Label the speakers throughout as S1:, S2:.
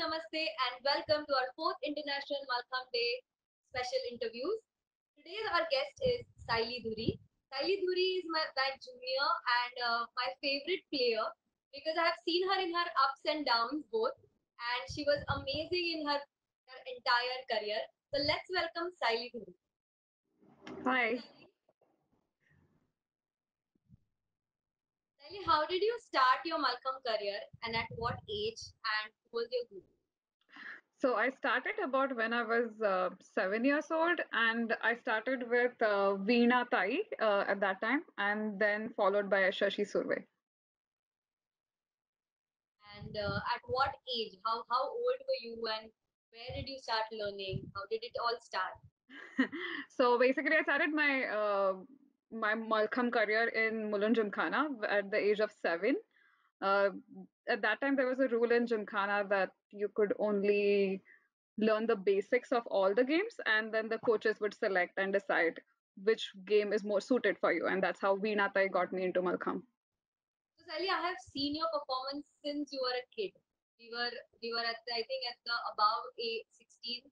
S1: namaste, and welcome to our fourth International Mallakhamb Day special interviews. Today's our guest is Sayali Dhuri. Sayali Dhuri is my, junior and uh, my favorite player because I have seen her in her ups and downs both, and she was amazing in her, her entire career. So let's welcome Sayali Dhuri.
S2: Hi.
S1: How did you start your Mallakhamb career and at what age and who was your guru?
S2: So I started about when I was uh, seven years old, and I started with uh, Veena Tai uh, at that time, and then followed by Shashi Surve.
S1: And uh, at what age? How how old were you and where did you start learning? How did it all start?
S2: so basically, I started my uh, my Mallakhamb career in Mulund Gymkhana at the age of seven. Uh, at that time, there was a rule in Gymkhana that you could only learn the basics of all the games, and then the coaches would select and decide which game is more suited for you. And that's how Veena got me into Mallakhamb.
S1: So Sayali, I have seen your performance since you were a kid. We were we were at the, I think at the above age 16.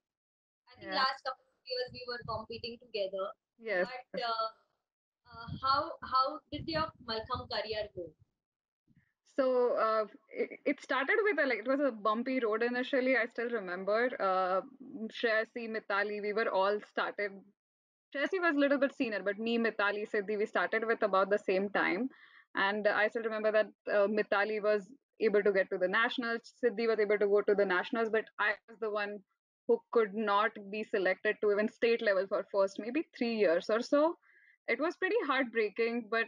S1: I think
S2: Yeah.
S1: last couple of years we were competing together.
S2: Yes.
S1: But uh, uh, how how did your Mallakhamb career go?
S2: So uh, it, it started with a like it was a bumpy road initially. I still remember. Uh, Shreyasi, Mitali, we were all started. Shreyasi was a little bit senior, but me, Mitali, Siddhi, we started with about the same time. And I still remember that uh, Mitali was able to get to the nationals. Siddhi was able to go to the nationals, but I was the one who could not be selected to even state level for first maybe three years or so. It was pretty heartbreaking, but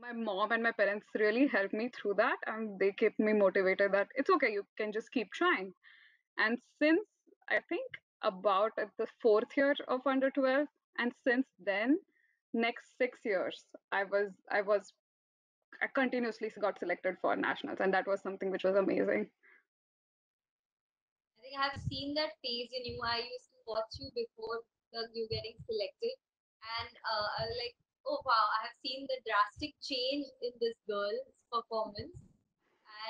S2: my mom and my parents really helped me through that and they kept me motivated that it's okay you can just keep trying and since i think about at the fourth year of under 12 and since then next six years i was i was i continuously got selected for nationals and that was something which was amazing
S1: I think I have seen that phase in you. I used to watch you before uh, you getting selected, and uh, I was like, oh wow, I have seen the drastic change in this girl's performance,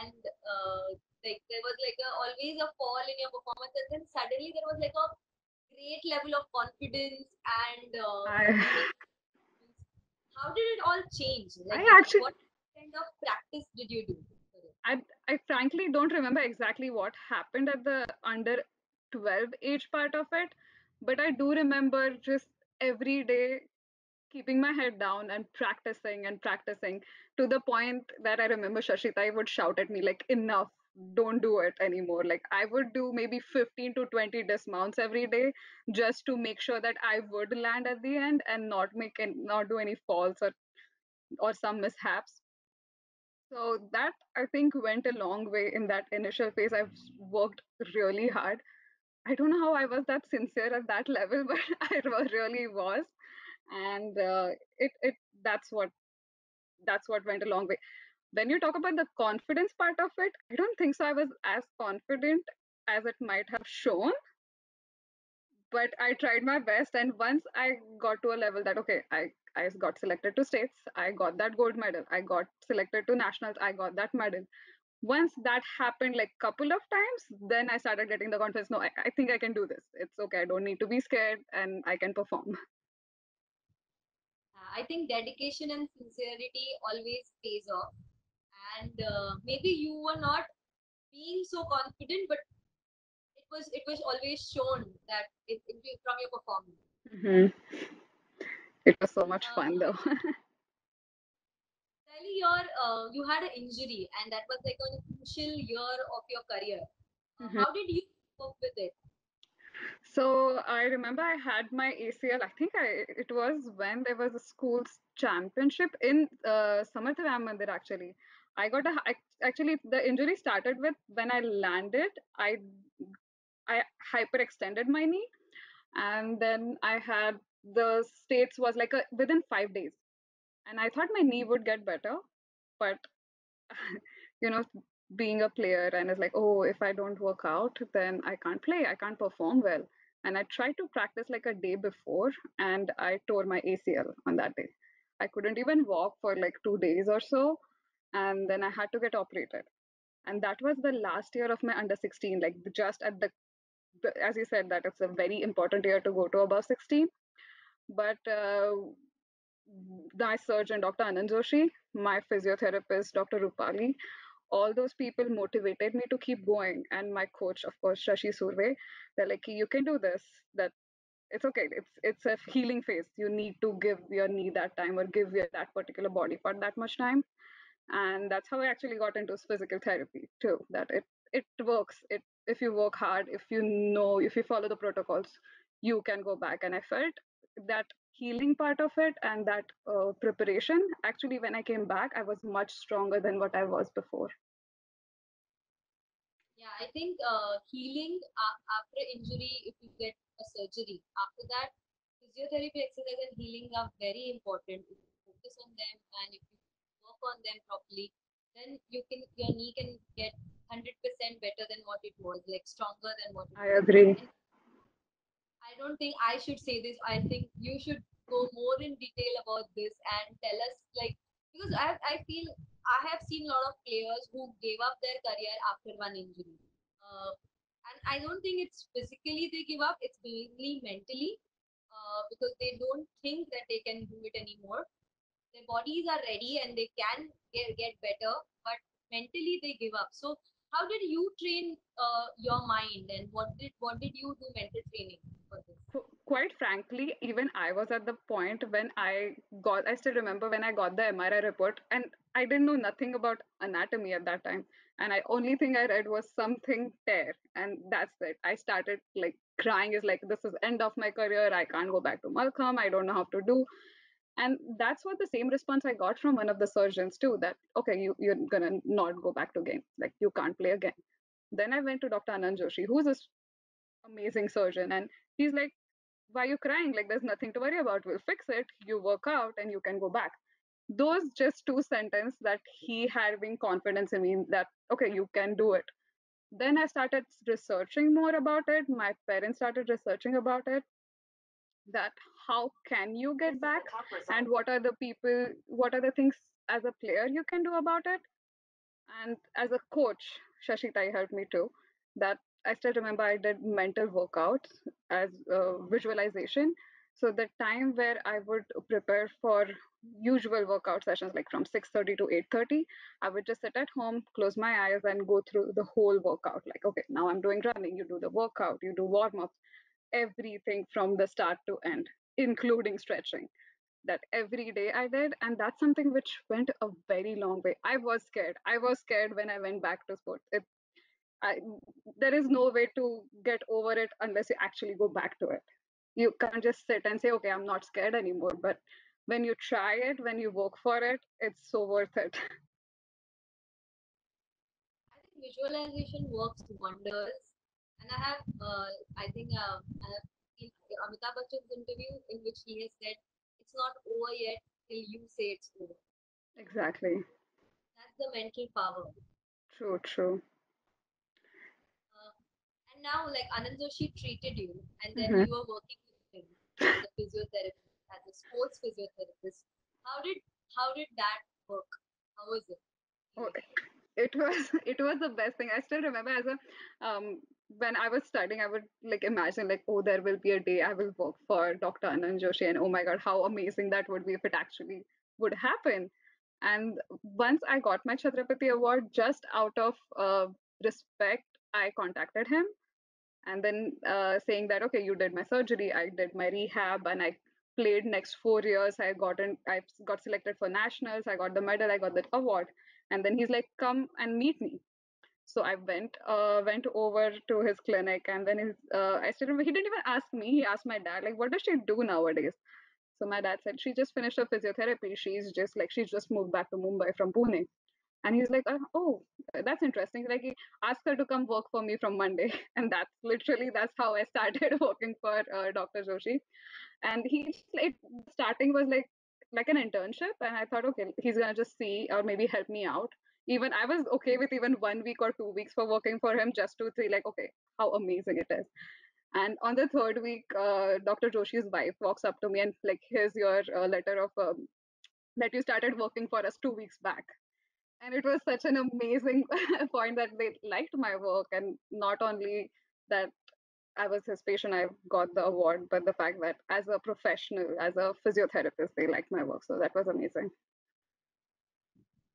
S1: and uh, like there was like a, always a fall in your performance, and then suddenly there was like a great level of confidence and uh, how did it all change? Like,
S2: I actually-
S1: what kind of practice did you do?
S2: I, I frankly don't remember exactly what happened at the under 12 age part of it, but I do remember just every day keeping my head down and practicing and practicing to the point that I remember Shashitai would shout at me, like, enough, don't do it anymore. Like, I would do maybe 15 to 20 dismounts every day just to make sure that I would land at the end and not make and not do any falls or or some mishaps so that I think went a long way in that initial phase. I've worked really hard. I don't know how I was that sincere at that level, but I really was, and uh, it it that's what that's what went a long way. When you talk about the confidence part of it, I don't think so. I was as confident as it might have shown, but I tried my best. And once I got to a level that okay, I I got selected to states, I got that gold medal. I got selected to nationals, I got that medal. Once that happened like couple of times, then I started getting the confidence. No, I, I think I can do this. It's okay. I don't need to be scared, and I can perform.
S1: I think dedication and sincerity always pays off. And uh, maybe you were not being so confident, but it was it was always shown that it, it from your performance.
S2: Mhm. It was so much
S1: Uh,
S2: fun though.
S1: Sayali, your uh, you had an injury, and that was like a crucial year of your career. Uh,
S2: Mhm.
S1: How did you cope with it?
S2: So I remember I had my ACL. I think I it was when there was a school's championship in uh, Samarth Vyayam Mandir actually. I got a actually the injury started with when I landed. I I hyperextended my knee, and then I had the states was like a within five days, and I thought my knee would get better, but you know being a player and it's like oh if i don't work out then i can't play. I can't perform well. And i tried to practice like a day before and i tore my acl on that day. I couldn't even walk for like two days or so and then i had to get operated. And that was the last year of my under 16 like just at the, as you said that it's a very important year to go to above 16 but uh, my surgeon dr anant joshi my physiotherapist dr rupali all those people motivated me to keep going. And my coach of course shashi surve they're like you can do this. That it's okay. It's it's a healing phase. You need to give your knee that time or give your that particular body part that much time. And that's how i actually got into physical therapy too that it it works. It if you work hard if you know if you follow the protocols you can go back. And i felt that healing part of it and that uh, preparation. Actually when i came back i was much stronger than what i was before.
S1: Yeah i think uh, healing uh, after injury if you get a surgery after that physiotherapy exercise and healing are very important. If you focus on them and if you work on them properly then you can your knee can get 100% better than what it was like stronger than what
S2: i agree
S1: don't think i should say this. I think you should go more in detail about this and tell us like because i i feel i have seen a lot of players who gave up their career after one injury. Uh, and i don't think it's physically they give up it's mainly mentally uh, because they don't think that they can do it anymore. Their bodies are ready and they can get, get better but mentally they give up. So how did you train uh, your mind and what did what did you do mental training for this?
S2: Quite frankly even i was at the point when i got i still remember when i got the mri report and i didn't know nothing about anatomy at that time. And i only thing i read was something tear and that's it. I started like crying is like this is end of my career. I can't go back to mallakhamb i don't know how to do and that's what the same response i got from one of the surgeons too that okay you, you're gonna not go back to game. Like you can't play again. Then i went to dr anant joshi who's this amazing surgeon and he's like why are you crying? Like there's nothing to worry about. We'll fix it. You work out and you can go back. Those just two sentences that he had been confidence in me that okay you can do it. Then i started researching more about it. My parents started researching about it that how can you get back and what are the people what are the things as a player you can do about it? And as a coach shashitai helped me too that i still remember i did mental workouts as uh, visualization. So the time where i would prepare for usual workout sessions like from 6.30 to 8.30 i would just sit at home close my eyes and go through the whole workout like okay now i'm doing running you do the workout you do warm-ups everything from the start to end, including stretching. That every day I did, and that's something which went a very long way. I was scared. I was scared when I went back to sports. It, I, there is no way to get over it unless you actually go back to it. You can't just sit and say, okay, I'm not scared anymore. But when you try it, when you work for it, it's so worth it.
S1: I think visualization works wonders and I have, uh, I think, uh, I have seen Amitabh Bachchan's interview in which he has said, "It's not over yet till you say it's over."
S2: Exactly.
S1: That's the mental power.
S2: True. True.
S1: Uh, and now, like Anant Joshi treated you, and then
S2: mm-hmm.
S1: you were working with him as a physiotherapist, as a sports physiotherapist. How did how did that work? How was it?
S2: Oh, it was it was the best thing. I still remember as a um, when I was studying, I would like imagine like, oh, there will be a day I will work for Dr. Anant Joshi, and oh my god, how amazing that would be if it actually would happen. And once I got my Chhatrapati award, just out of uh, respect, I contacted him, and then uh, saying that okay, you did my surgery, I did my rehab, and I played next four years. I got in, I got selected for nationals. I got the medal. I got the award. And then he's like, come and meet me. So I went uh, went over to his clinic, and then his, uh, I he didn't even ask me. He asked my dad, like, what does she do nowadays? So my dad said she just finished her physiotherapy. She's just like she's just moved back to Mumbai from Pune. And he's like, uh, oh, that's interesting. Like, he asked her to come work for me from Monday, and that's literally that's how I started working for uh, Dr. Joshi. And he like starting was like like an internship, and I thought, okay, he's gonna just see or maybe help me out. Even I was okay with even one week or two weeks for working for him just to see like, okay, how amazing it is. And on the third week, uh, Dr. Joshi's wife walks up to me and like, here's your uh, letter of um, that you started working for us two weeks back and it was such an amazing point that they liked my work and not only that i was his patient i got the award but the fact that as a professional as a physiotherapist they liked my work so that was amazing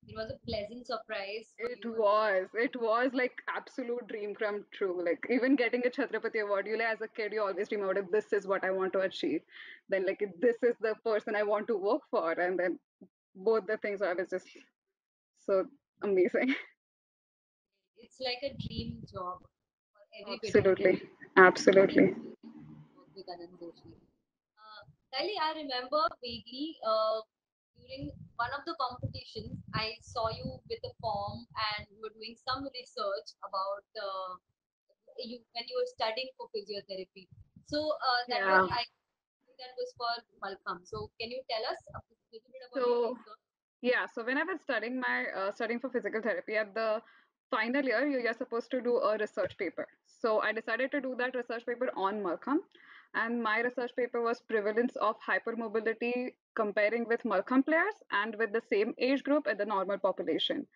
S1: it was a pleasant surprise
S2: it was it was like absolute dream come true like even getting a chhatrapati award you like as a kid you always dream about it this is what i want to achieve then like this is the person i want to work for and then both the things i was just so amazing.
S1: It's like a dream job for everybody.
S2: Absolutely, absolutely.
S1: With Anant. Uh, I remember vaguely uh, during one of the competitions, I saw you with a form and you were doing some research about uh, you when you were studying for physiotherapy. So uh, that yeah. was I that was for Mallakhamb. So can you tell us a little bit about so, your research?
S2: Yeah, so when I was studying my uh, studying for physical therapy at the final year, you're supposed to do a research paper. So I decided to do that research paper on Mallakhamb, and my research paper was prevalence of hypermobility comparing with Mallakhamb players and with the same age group in the normal population.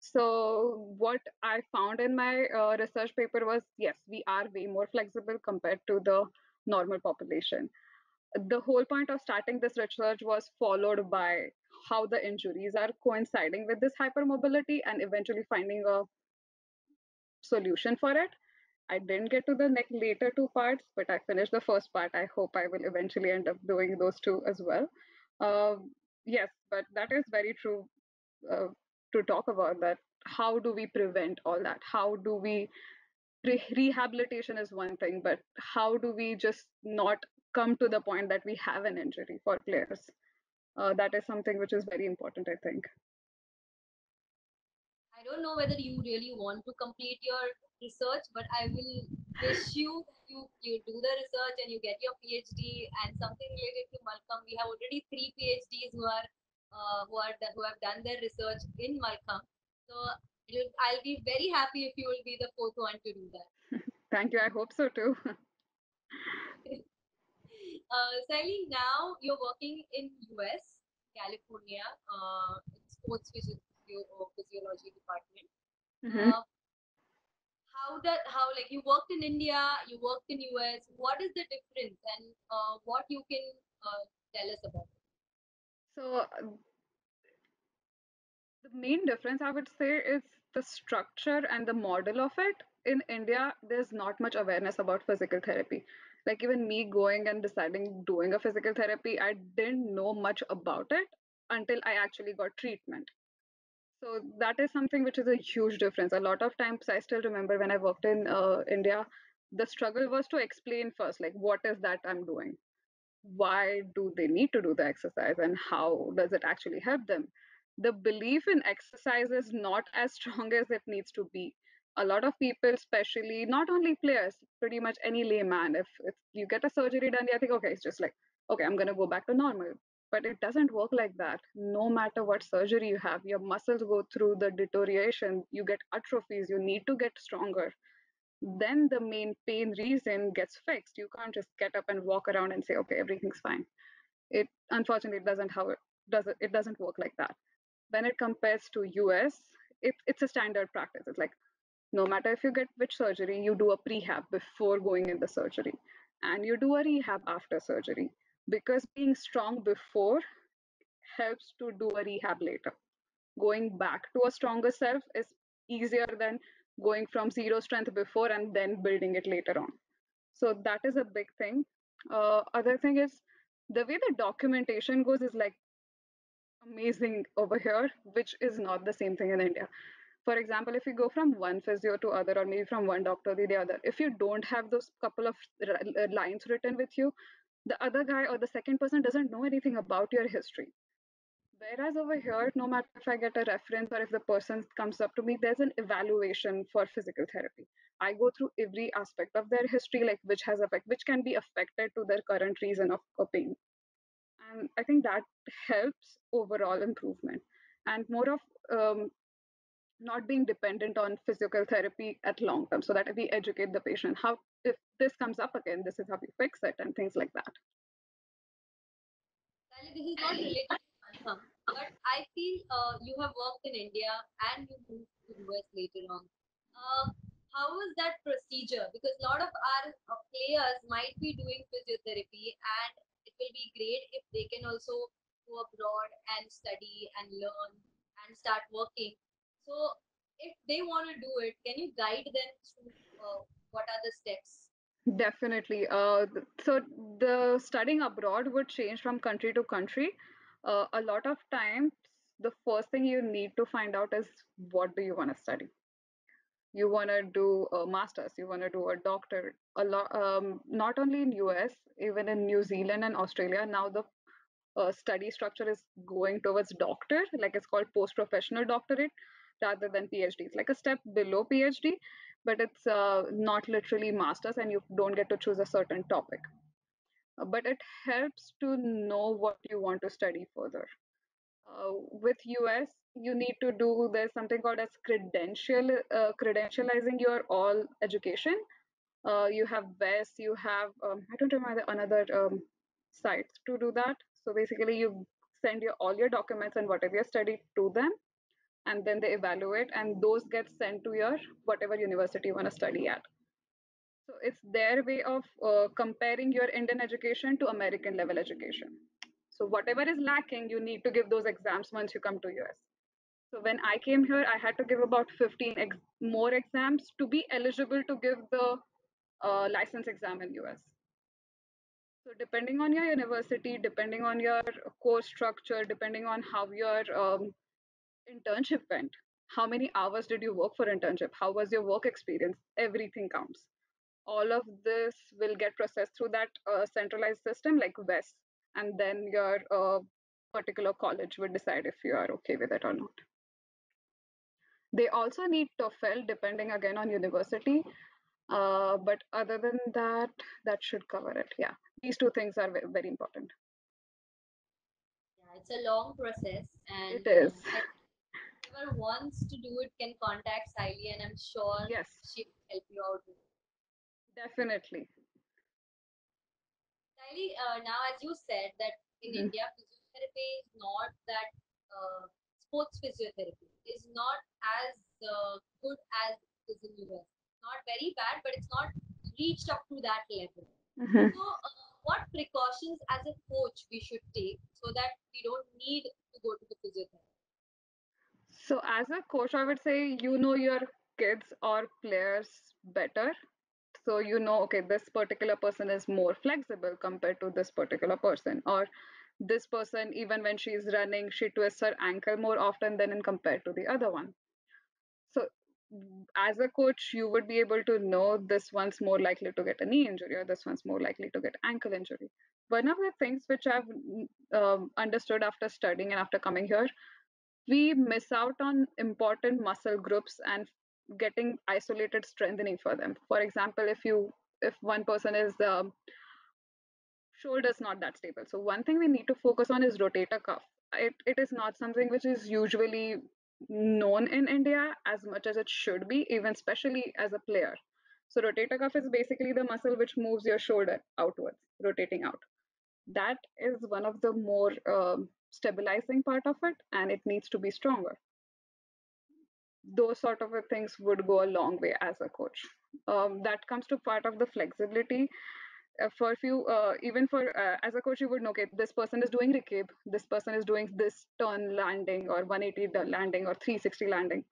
S2: So what I found in my uh, research paper was yes, we are way more flexible compared to the normal population the whole point of starting this research was followed by how the injuries are coinciding with this hypermobility and eventually finding a solution for it. I didn't get to the next later two parts, but I finished the first part. I hope I will eventually end up doing those two as well. Uh, yes, but that is very true uh, to talk about that. How do we prevent all that? How do we re- rehabilitation is one thing, but how do we just not come to the point that we have an injury for players. Uh, that is something which is very important, I think.
S1: I don't know whether you really want to complete your research, but I will wish you you you do the research and you get your PhD and something related to Mallakhamb. We have already three PhDs who are uh, who are who have done their research in Mallakhamb. So I'll be very happy if you will be the fourth one to do that.
S2: Thank you. I hope so too.
S1: uh, Sayali, now you're working in US, California, uh, in sports physio- physiology department. Mm-hmm. Uh, how that how like you worked in India, you worked in US. What is the difference, and uh, what you can uh, tell us about it?
S2: So uh, the main difference I would say is the structure and the model of it. In India, there's not much awareness about physical therapy like even me going and deciding doing a physical therapy i didn't know much about it until i actually got treatment so that is something which is a huge difference. A lot of times i still remember when i worked in uh, india the struggle was to explain first like what is that i'm doing? Why do they need to do the exercise and how does it actually help them? The belief in exercise is not as strong as it needs to be. A lot of people, especially not only players, pretty much any layman, if, if you get a surgery done, you think, okay, it's just like, okay, I'm going to go back to normal. But it doesn't work like that. No matter what surgery you have, your muscles go through the deterioration, you get atrophies, you need to get stronger. Then the main pain reason gets fixed. You can't just get up and walk around and say, okay, everything's fine. It unfortunately doesn't how it does it, it doesn't work like that. When it compares to US, it, it's a standard practice. It's like no matter if you get which surgery, you do a prehab before going in the surgery and you do a rehab after surgery because being strong before helps to do a rehab later. Going back to a stronger self is easier than going from zero strength before and then building it later on. So that is a big thing. Uh, other thing is the way the documentation goes is like amazing over here, which is not the same thing in India for example if you go from one physio to other or maybe from one doctor to the other if you don't have those couple of uh, lines written with you the other guy or the second person doesn't know anything about your history. Whereas over here no matter if i get a reference or if the person comes up to me there's an evaluation for physical therapy. I go through every aspect of their history like which has effect which can be affected to their current reason of, of pain. And i think that helps overall improvement. And more of um, not being dependent on physical therapy at long term so that we educate the patient. How if this comes up again this is how we fix it and things like that
S1: this is not related to but I feel uh, you have worked in India and you moved to US later on. Uh, how was that procedure? Because a lot of our uh, players might be doing physiotherapy, and it will be great if they can also go abroad and study and learn and start working. So, if they want to do it, can you guide them through uh, what are the steps?
S2: Definitely. Uh, so the studying abroad would change from country to country. Uh, a lot of times, the first thing you need to find out is what do you want to study. You want to do a master's. You want to do a doctorate. A lot, um, not only in US, even in New Zealand and Australia. Now the uh, study structure is going towards doctor, like it's called post-professional doctorate, rather than PhD. It's like a step below PhD, but it's uh, not literally masters, and you don't get to choose a certain topic. But it helps to know what you want to study further. Uh, with US, you need to do there's something called as credential uh, credentializing your all education. Uh, you have WES, you have um, I don't remember another um, sites to do that. So basically, you send your all your documents and whatever you studied to them, and then they evaluate, and those get sent to your whatever university you want to study at. So it's their way of uh, comparing your Indian education to American level education. So whatever is lacking, you need to give those exams once you come to US. So when I came here, I had to give about 15 ex- more exams to be eligible to give the uh, license exam in US. So depending on your university, depending on your course structure, depending on how your um, internship went, how many hours did you work for internship, how was your work experience, everything counts. All of this will get processed through that uh, centralized system like WES, and then your uh, particular college would decide if you are okay with it or not. They also need TOEFL, depending again on university. Uh, but other than that, that should cover it. Yeah, these two things are ve- very important.
S1: Yeah, it's a long process, and
S2: It is.
S1: Whoever wants to do it can contact Sayali, and I'm sure
S2: Yes,
S1: she will help you out
S2: definitely.
S1: Sayali, uh, now as you said that in
S2: Mhm.
S1: India, physiotherapy is not that uh, sports physiotherapy is not as uh, good as it is in the US. Not very bad, but it's not reached up to that level.
S2: Mhm.
S1: So, uh, what precautions as a coach we should take so that we don't need to go to the physiotherapy?
S2: So, as a coach, I would say you know your kids or players better. So, you know, okay, this particular person is more flexible compared to this particular person, or this person, even when she's running, she twists her ankle more often than in compared to the other one. So, as a coach, you would be able to know this one's more likely to get a knee injury or this one's more likely to get ankle injury. One of the things which I've mm, um, understood after studying and after coming here, we miss out on important muscle groups and getting isolated strengthening for them. For example, if you if one person is um, shoulders not that stable. So one thing we need to focus on is rotator cuff. It, it is not something which is usually known in India as much as it should be, even especially as a player. So rotator cuff is basically the muscle which moves your shoulder outwards, rotating out. That is one of the more um, stabilizing part of it, and it needs to be stronger. Those sort of things would go a long way as a coach. Um, that comes to part of the flexibility uh, for a few uh, even for uh, as a coach you would know okay this person is doing recap this person is doing this turn landing or 180 landing or 360 landing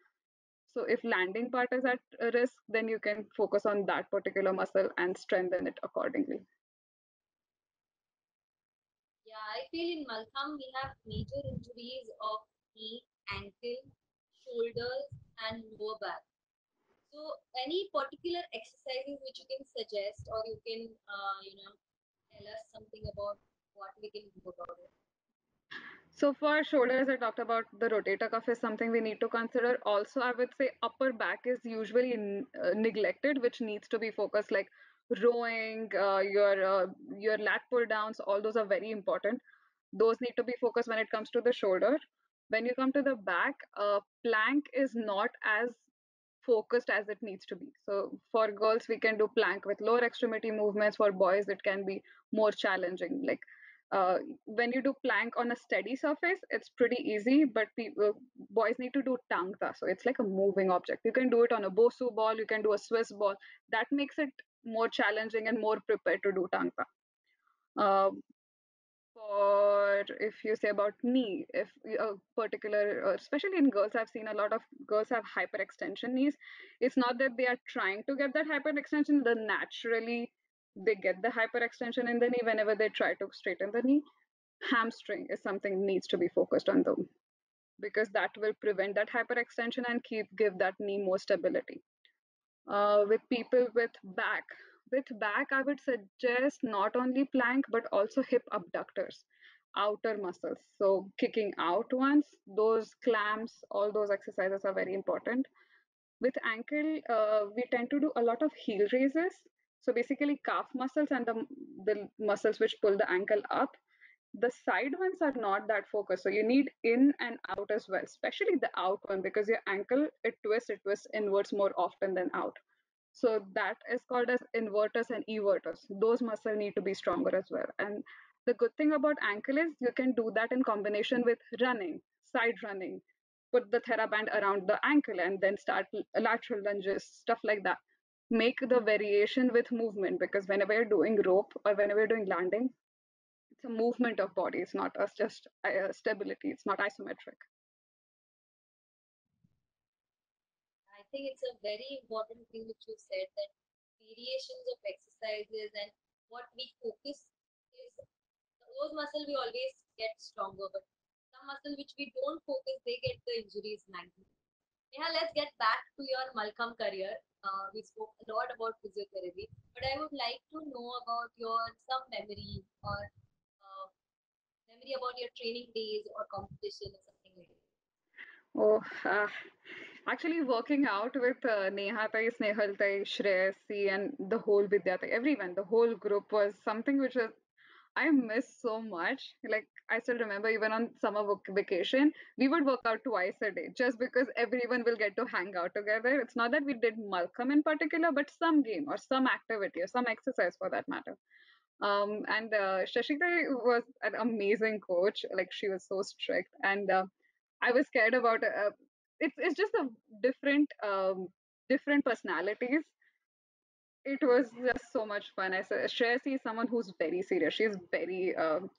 S2: so if landing part is at risk then you can focus on that particular muscle and strengthen it accordingly
S1: I feel in Mallakhamb we have major injuries of knee, ankle, shoulders, and lower back. So, any particular exercises which you can suggest, or you can, uh, you know, tell us something about what we can do about it?
S2: So for shoulders, I talked about the rotator cuff is something we need to consider. Also, I would say upper back is usually n- uh, neglected, which needs to be focused, like rowing, uh, your uh, your lat pull downs. All those are very important. Those need to be focused when it comes to the shoulder. When you come to the back, uh, plank is not as focused as it needs to be. So for girls, we can do plank with lower extremity movements. For boys, it can be more challenging, like uh, when you do plank on a steady surface, it's pretty easy, but people, boys need to do tangta. So it's like a moving object. You can do it on a Bosu ball, you can do a Swiss ball. That makes it more challenging and more prepared to do tangta. Uh, for if you say about knee, if a particular, uh, especially in girls, I've seen a lot of girls have hyperextension knees. It's not that they are trying to get that hyperextension, the naturally they get the hyperextension in the knee whenever they try to straighten the knee. Hamstring is something needs to be focused on though, because that will prevent that hyperextension and keep give that knee more stability. Uh, with people with back, with back, I would suggest not only plank but also hip abductors, outer muscles. So kicking out once, those clamps, all those exercises are very important. With ankle, uh, we tend to do a lot of heel raises so basically calf muscles and the, the muscles which pull the ankle up, the side ones are not that focused. So you need in and out as well, especially the out one because your ankle, it twists, it twists inwards more often than out. So that is called as inverters and everters. Those muscles need to be stronger as well. And the good thing about ankle is you can do that in combination with running, side running, put the TheraBand around the ankle and then start lateral lunges, stuff like that make the variation with movement because whenever you're doing rope or whenever you're doing landing, a movement of body. It's not us just uh, stability. It's not isometric.
S1: I think it's a very important thing which you said that variations of exercises and what we focus is those muscles we always get stronger, but some muscles which we don't focus, they get the injuries. Neha, let's get back to your Mallakhamb career. Uh, we spoke a lot about physiotherapy, but I would like to know about your some memory or memory about your training days or competition or something like that.
S2: Oh, uh, actually, working out with uh, Neha Tai, Snehal Tai, Shreyasi, and the whole Vidya everyone, the whole group was something which was I miss so much. Like I still remember even on summer vacation, we would work out twice a day just because everyone will get to hang out together. It's not that we did Mallakhamb in particular, but some game or some activity or some exercise for that matter. Um, and uh, Shashika was an amazing coach. Like she was so strict, and uh, I was scared about. Uh, it's it's just a different um, different personalities it was just so much fun. I said Shashi is someone who's very serious. She's very um,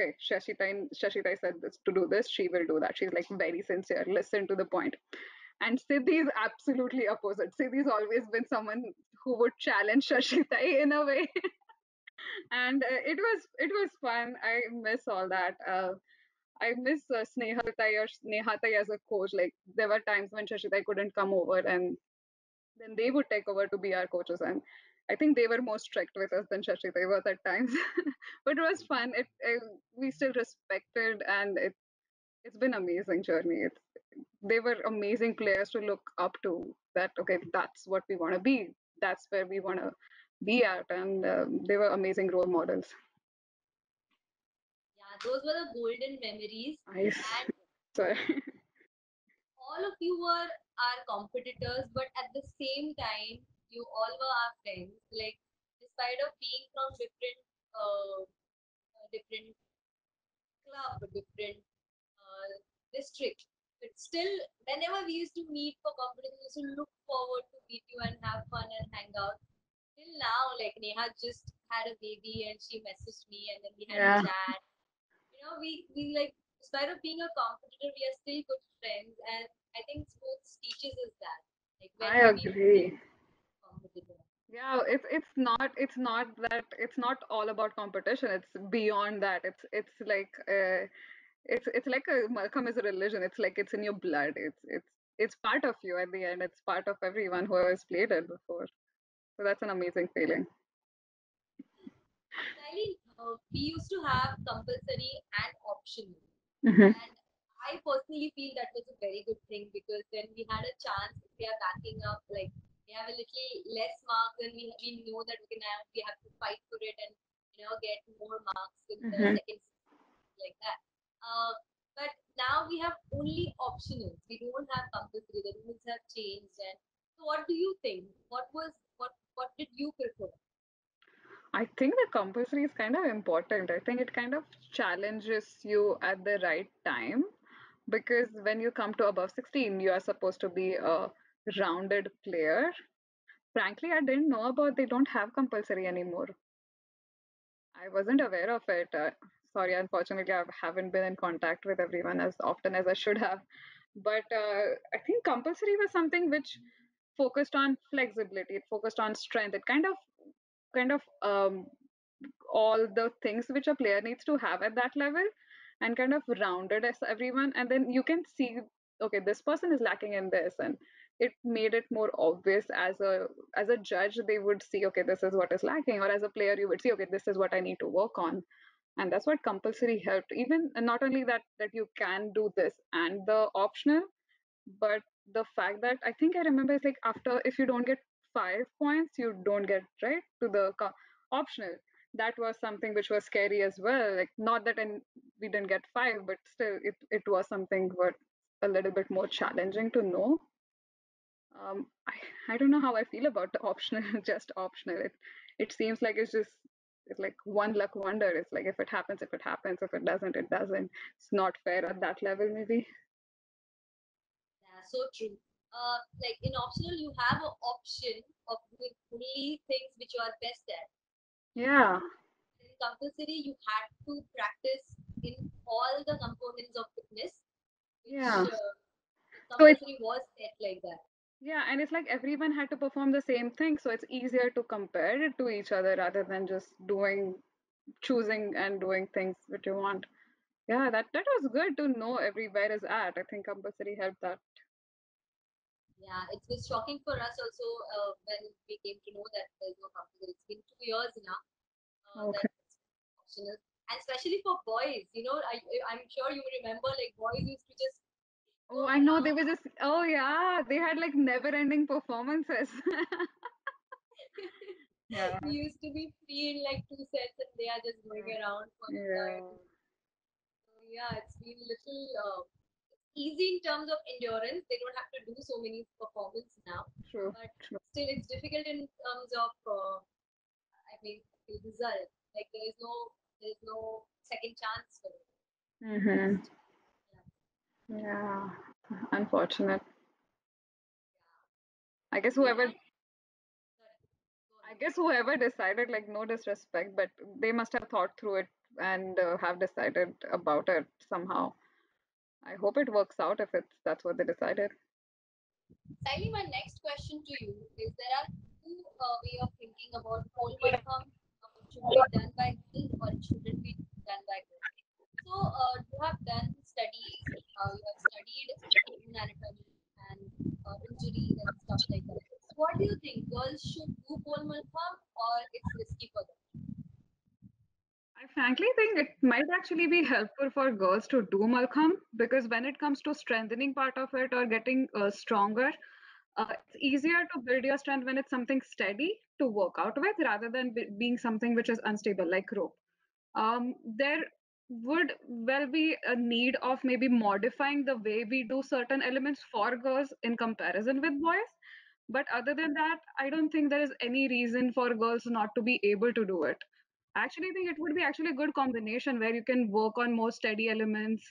S2: okay. Shashitai Shashitai said this to do this. She will do that. She's like very sincere. Listen to the point. And Siddhi is absolutely opposite. Siddhi's always been someone who would challenge Shashitai in a way. And uh, it was it was fun. I miss all that. Uh, I miss uh, Snehatai or Snehatai as a coach. Like there were times when Shashitai couldn't come over and then they would take over to be our coaches. And I think they were more strict with us than Shashi they were at times. but it was fun. It, it, we still respected, and it it's been amazing journey. They were amazing players to look up to. That okay, that's what we want to be. That's where we want to be at, and um, they were amazing role models.
S1: Yeah, those were the golden memories.
S2: Nice. And Sorry.
S1: all of you were our competitors, but at the same time, you all were our friends. Like, despite of being from different, uh, uh different club, different uh, district, but still, whenever we used to meet for competition, we used to look forward to meet you and have fun and hang out. Till now, like Neha just had a baby and she messaged me, and then we had yeah. a chat. You know, we we like, despite of being a competitor, we are still good friends, and I think sports teaches us that.
S2: Like I agree. Yeah, it's it's not it's not that it's not all about competition. It's beyond that. It's it's like uh, it's it's like a Mallakhamb is a religion. It's like it's in your blood. It's it's it's part of you at the end. It's part of everyone who has played it before. So that's an amazing feeling.
S1: Kylie, uh, we used to have compulsory and optional. Mm-hmm. And I personally feel that was a very good thing because then we had a chance if we are backing up, like we have a little less marks, and we, we know that we can have, we have to fight for it and you know get more marks in mm-hmm. the second like that. Uh, but now we have only optionals. We don't have compulsory. The rules have changed. And so, what do you think? What was what did you prefer?
S2: I I think the compulsory is kind of important. I think it kind of challenges you at the right time because when you come to above 16, you are supposed to be a rounded player. Frankly, I didn't know about they don't have compulsory anymore. I wasn't aware of it. Uh, sorry, unfortunately, I haven't been in contact with everyone as often as I should have. But uh, I think compulsory was something which focused on flexibility. It focused on strength. It kind of, kind of, um, all the things which a player needs to have at that level, and kind of rounded as everyone. And then you can see, okay, this person is lacking in this, and it made it more obvious as a as a judge they would see okay this is what is lacking or as a player you would see okay this is what i need to work on and that's what compulsory helped even not only that that you can do this and the optional but the fact that i think i remember it's like after if you don't get five points you don't get right to the optional that was something which was scary as well like not that in, we didn't get five but still it, it was something but a little bit more challenging to know um, I, I don't know how I feel about the optional, just optional. It it seems like it's just it's like one luck wonder. It's like if it happens, if it happens, if it doesn't, it doesn't. It's not fair at that level, maybe.
S1: So true. Uh, like in optional, you have an option of doing only things which you are best at.
S2: Yeah.
S1: In compulsory, you had to practice in all the components of fitness. Which,
S2: yeah.
S1: Uh, compulsory so was set like that.
S2: Yeah, and it's like everyone had to perform the same thing, so it's easier to compare it to each other rather than just doing, choosing and doing things that you want. Yeah, that that was good to know everywhere is at. I think compulsory helped that.
S1: Yeah, it was shocking for us also uh, when we came to know that there's no compulsory. It's been two years now. Uh, okay. optional. And especially for boys, you know, I, I'm sure you remember like boys used to just
S2: Oh, I know they were just. Oh yeah, they had like never-ending performances.
S1: yeah. We used to be free in like two sets, and they are just going around for yeah. So yeah, it's been little uh, easy in terms of endurance. They don't have to do so many performances now.
S2: True.
S1: But
S2: True.
S1: still, it's difficult in terms of. Uh, I mean, the result. Like there is no, there is no second chance for it.
S2: Mm-hmm. Yeah, unfortunate. I guess whoever I guess whoever decided, like, no disrespect, but they must have thought through it and uh, have decided about it somehow. I hope it works out if it's that's what they decided.
S1: Sayali, my next question to you is: There are two uh, way of thinking about Mallakhamb. It should be done by girls or it shouldn't be done by girls. So, uh, you have done studies, uh, you have studied anatomy and uh, injuries and stuff like that. What do you think? Girls should do pole Mallakhamb or it's risky for them?
S2: I frankly think it might actually be helpful for girls to do Mallakhamb because when it comes to strengthening part of it or getting uh, stronger, uh, it's easier to build your strength when it's something steady to work out with rather than being something which is unstable like rope. Um, there would well be a need of maybe modifying the way we do certain elements for girls in comparison with boys. But other than that, I don't think there is any reason for girls not to be able to do it. I actually think it would be actually a good combination where you can work on more steady elements,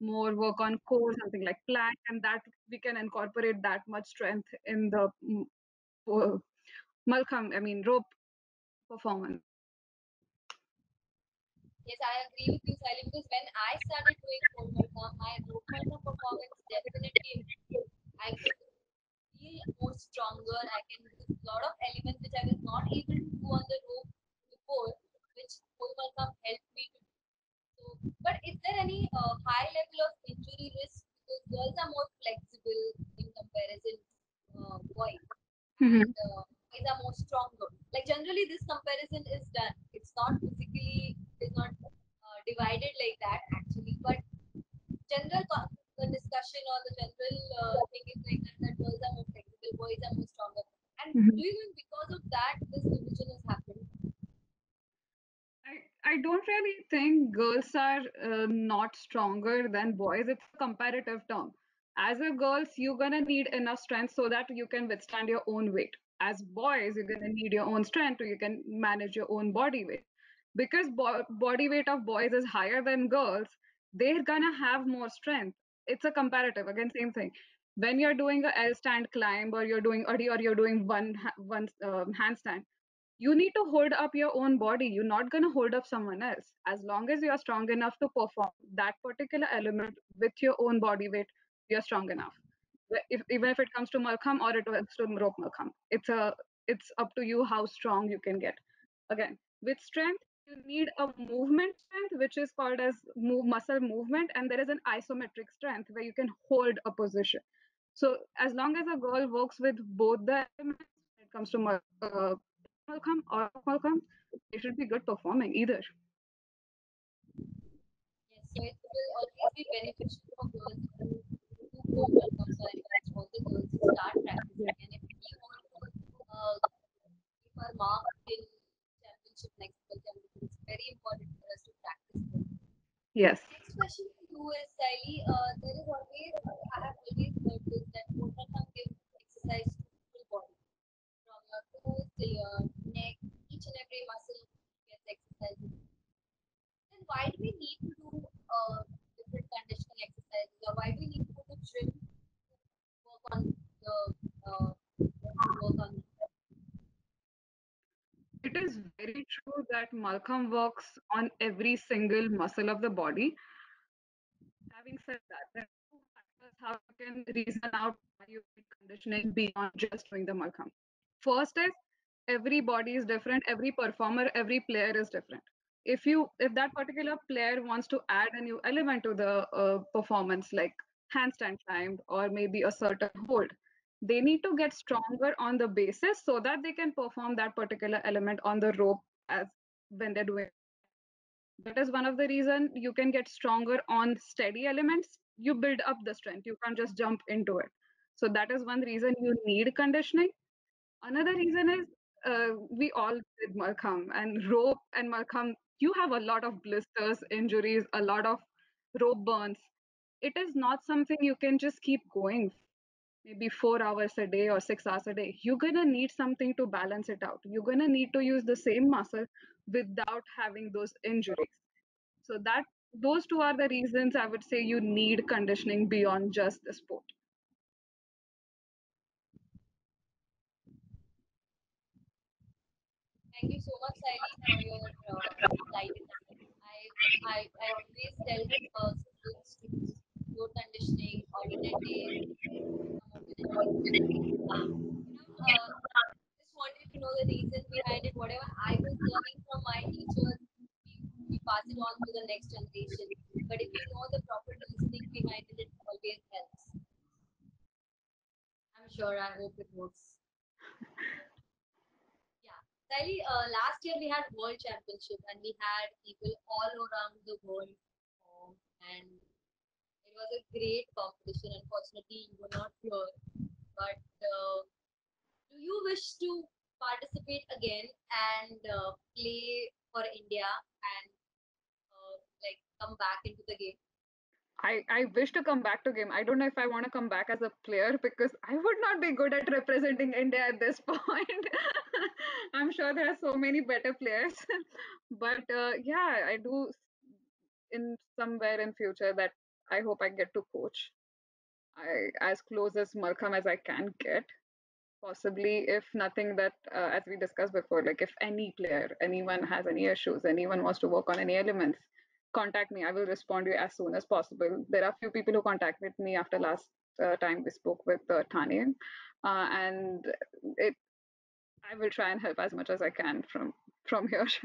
S2: more work on core, something like plank, and that we can incorporate that much strength in the uh, Mallakhamb, I mean rope performance.
S1: Yes, I agree with you, Sayali, because when I started doing pole my rope performance definitely improved. I could feel more stronger. I can do a lot of elements which I was not able to do on the rope before, pole helped me to do. So, but is there any uh, high level of injury risk? Because girls are more flexible in comparison uh, boys. Mm-hmm. And, uh, boys are more stronger. Like generally, this comparison is done. It's not physically it's not uh, divided like that actually, but general the discussion or the general uh, thing is like that, that girls are more flexible, boys are more stronger. And mm-hmm. do you think because of that this division has happened?
S2: I, don't really think girls are uh, not stronger than boys. It's a comparative term. As a girls, you're gonna need enough strength so that you can withstand your own weight. as boys you're to need your own strength so you can manage your own body weight because bo- body weight of boys is higher than girls they're to have more strength it's a comparative again same thing when you're doing a L stand climb or you're doing or you're doing one one um, handstand you need to hold up your own body you're not going to hold up someone else as long as you're strong enough to perform that particular element with your own body weight you're strong enough if, even if it comes to Mallakhamb or it comes to rope Mallakhamb. It's a it's up to you how strong you can get. Again, with strength, you need a movement strength, which is called as move muscle movement, and there is an isometric strength where you can hold a position. So as long as a girl works with both the elements when it comes to uh, Mallakhamb or Mallakhamb, they should be good performing either.
S1: Yes, so it will always be beneficial for girls to do Mallakhamb. So I encourage all the girls to start practicing. And if we want to uh, keep our mark in championship next World Championship, it's very important for us to practice.
S2: Yes.
S1: Next question to you is, Sayali, uh, there is always, I have always heard this, that Mohanam gives exercise to the full body. From your toes to your and every muscle gets exercise. Then why do we need to do uh, different conditioning exercises? Or why do we need to go to gym work on the, uh, work on
S2: it is very true that Mallakhamb works on every single muscle of the body. Having said that, how can reason out why you need conditioning beyond just doing the Mallakhamb. First is every body is different, every performer, every player is different. If you if that particular player wants to add a new element to the uh, performance, like handstand climb or maybe a certain hold, they need to get stronger on the basis so that they can perform that particular element on the rope as when they're doing that is one of the reason you can get stronger on steady elements. You build up the strength. You can't just jump into it. So that is one reason you need conditioning. Another reason is uh, we all did mallakhamb and rope and mallakhamb you have a lot of blisters injuries a lot of rope burns it is not something you can just keep going maybe four hours a day or six hours a day, you're going to need something to balance it out. You're going to need to use the same muscle without having those injuries. So that those two are the reasons I would say you need conditioning beyond just the sport.
S1: Thank you so much, Saili, for your uh. I, I, I always tell uh, students to do road conditioning, alternate just wanted to know the reason behind it. Whatever I was learning from my teachers, we pass it on to the next generation. But if you know the proper reasoning behind it, it always helps. I'm sure. I hope it works. Sayali, uh, last year we had World Championship and we had people all around the world, and it was a great competition. Unfortunately, you were not here, but uh, do you wish to participate again and uh, play for India and uh, like come back into the game?
S2: I, I wish to come back to game. I don't know if I want to come back as a player because I would not be good at representing India at this point. I'm sure there are so many better players, but uh, yeah, I do in somewhere in future that I hope I get to coach. I as close as Mallakhamb as I can get. Possibly, if nothing that, uh, as we discussed before, like if any player, anyone has any issues, anyone wants to work on any elements, contact me. I will respond to you as soon as possible. There are a few people who contacted me after last uh, time we spoke with uh, uh, and it. I will try and help as much as I can from from here.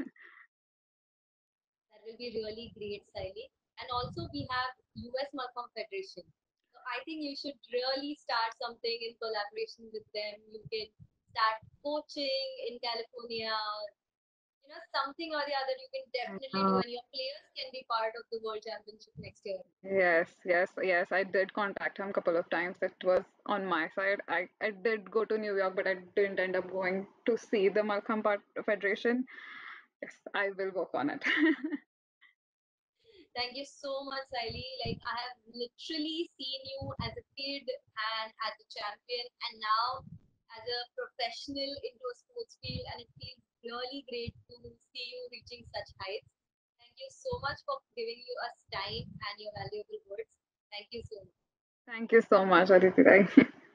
S1: that will be really great, Saili. And also we have US Mallakhamb Federation. So I think you should really start something in collaboration with them. You can start coaching in California you know something or the other you can definitely do uh-huh. and your players can be part of the world championship next year.
S2: Yes yes yes i did contact him a couple of times. It was on my side. I i did go to new york but i didn't end up going to see the mallakhamb federation. Yes i will work on it.
S1: Thank you so much, Saili. Like I have literally seen you as a kid and as a champion, and now as a professional into a sports field, and it feels really great to see you reaching such heights. Thank you so much for giving you us time and your valuable words. Thank you so much.
S2: Thank you so much, Aditi.